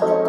you.